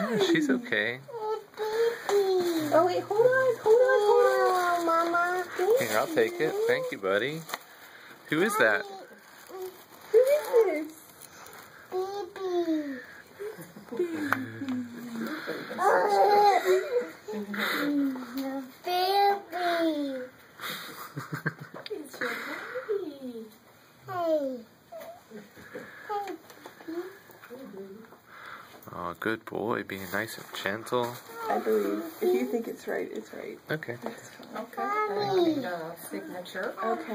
No, she's okay. Oh wait, hold on, hold on, hold on. Mama. Here, I'll take it. Thank you, buddy. Who is that? Who is this? Baby. It's your baby. Hey. Oh, good boy. Being nice and gentle. I believe. If you think it's right, it's right. Okay. It's fine. Okay. I need a signature. Okay.